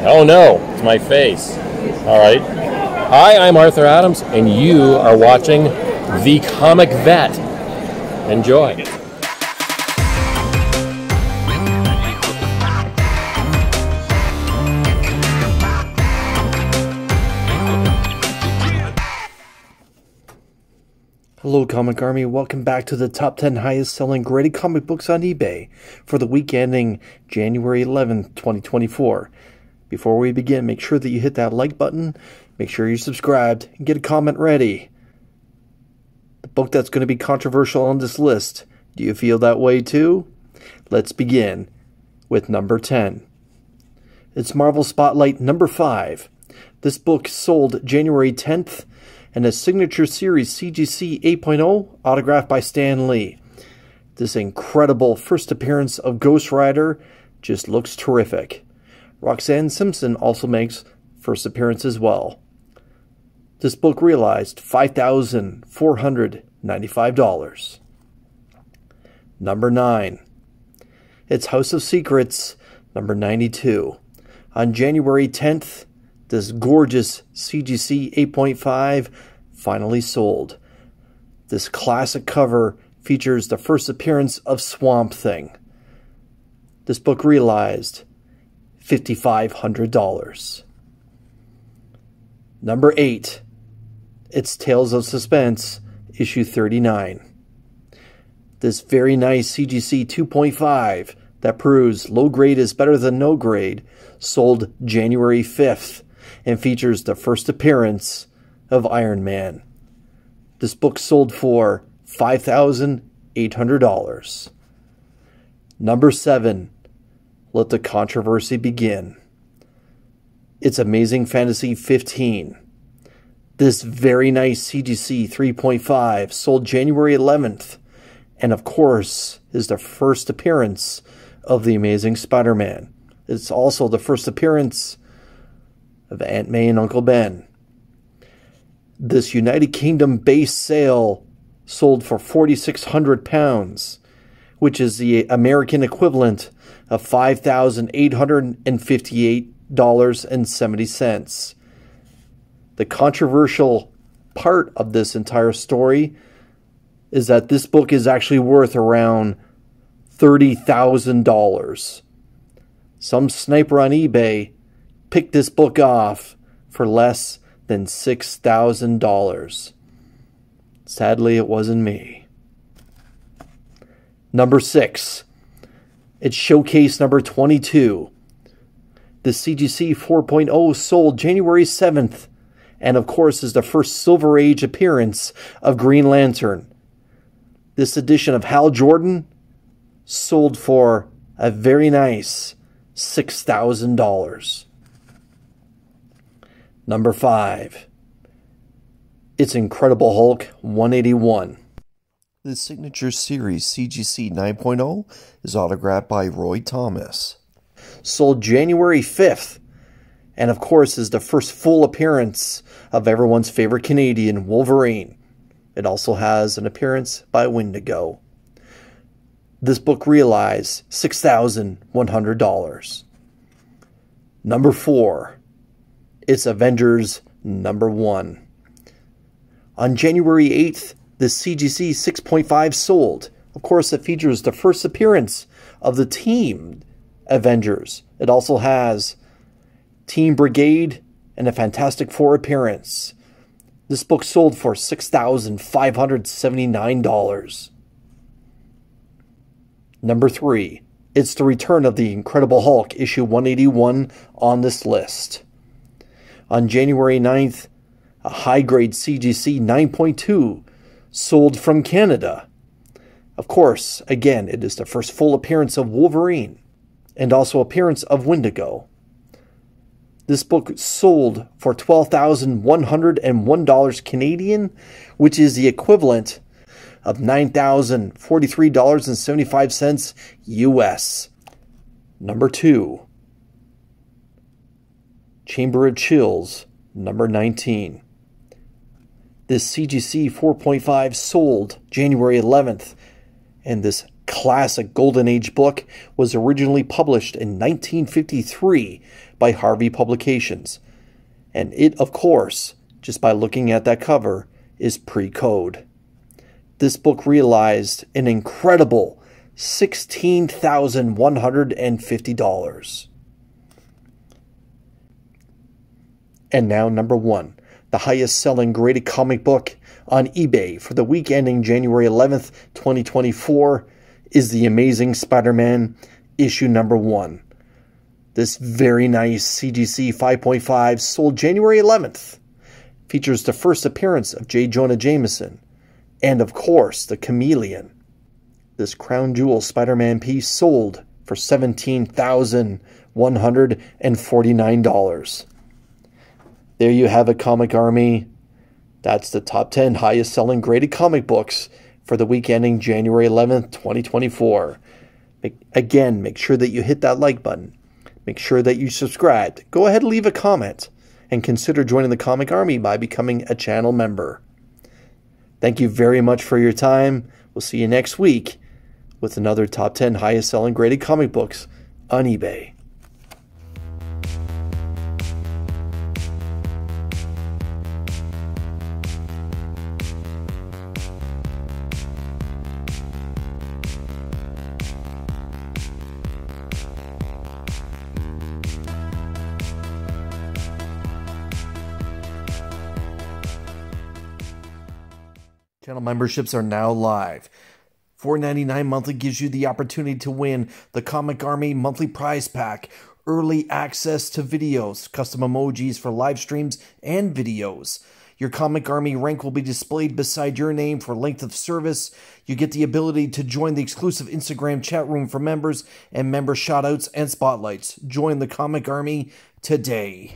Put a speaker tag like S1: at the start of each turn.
S1: Oh no, it's my face. All right. Hi, I'm Arthur Adams, and you are watching The Comic Vet. Enjoy.
S2: Hello, Comic Army. Welcome back to the top 10 highest selling graded comic books on eBay for the week ending January 11th, 2024. Before we begin, make sure that you hit that like button, make sure you're subscribed, and get a comment ready. The book that's going to be controversial on this list, do you feel that way too? Let's begin with number 10. It's Marvel Spotlight number 5. This book sold January 10th and a signature series CGC 8.0 autographed by Stan Lee. This incredible first appearance of Ghost Rider just looks terrific. Roxanne Simpson also makes first appearance as well. This book realized $5,495. Number 9. It's House of Secrets, number 92. On January 10th, this gorgeous CGC 8.5 finally sold. This classic cover features the first appearance of Swamp Thing. This book realized $5,500. Number 8. It's Tales of Suspense, issue 39. This very nice CGC 2.5 that proves low grade is better than no grade sold January 5th and features the first appearance of Iron Man. This book sold for $5,800. Number 7. Let the controversy begin. It's Amazing Fantasy 15. This very nice CGC 3.5 sold January 11th, and of course, is the first appearance of the Amazing Spider Man. It's also the first appearance of Aunt May and Uncle Ben. This United Kingdom base sale sold for 4,600 pounds, which is the American equivalent of $5,858.70. The controversial part of this entire story is that this book is actually worth around $30,000. Some sniper on eBay picked this book off for less than $6,000. Sadly, it wasn't me. Number six, it's showcase number 22. The CGC 4.0 sold January 7th, and of course, is the first Silver Age appearance of Green Lantern. This edition of Hal Jordan sold for a very nice $6,000. Number 5. It's Incredible Hulk 181. The signature series CGC 9.0 is autographed by Roy Thomas. Sold January 5th, and of course is the first full appearance of everyone's favorite Canadian, Wolverine. It also has an appearance by Wendigo. This book realized $6,100. Number 4. It's Avengers number one. On January 8th, the CGC 6.5 sold. Of course, it features the first appearance of the team Avengers. It also has Teen Brigade and a Fantastic Four appearance. This book sold for $6,579. Number 3. It's the return of the Incredible Hulk, issue 181 on this list. On January 9th, a high grade CGC 9.2 sold from Canada. Of course, again, it is the first full appearance of Wolverine and also appearance of Wendigo. This book sold for $12,101 Canadian, which is the equivalent of $9,043.75 US. Number 2. Chamber of Chills, number 19. This CGC 4.5 sold January 11th, and this classic Golden Age book was originally published in 1953 by Harvey Publications. And it, of course, just by looking at that cover, is pre code. This book realized an incredible $16,150. And now, number one, the highest selling graded comic book on eBay for the week ending January 11th, 2024, is The Amazing Spider Man issue number one. This very nice CGC 5.5 sold January 11th. Features the first appearance of J. Jonah Jameson, and of course, the chameleon. This crown jewel Spider Man piece sold for $17,149. There you have it, Comic Army. That's the top 10 highest selling graded comic books for the week ending January 11th, 2024. Again, make sure that you hit that like button. Make sure that you subscribe. Go ahead and leave a comment and consider joining the Comic Army by becoming a channel member. Thank you very much for your time. We'll see you next week with another top 10 highest selling graded comic books on eBay. Channel memberships are now live. $4.99 monthly gives you the opportunity to win the Comic Army monthly prize pack, early access to videos, custom emojis for live streams and videos. Your Comic Army rank will be displayed beside your name for length of service. You get the ability to join the exclusive Instagram chat room for members and member shoutouts and spotlights. Join the Comic Army today.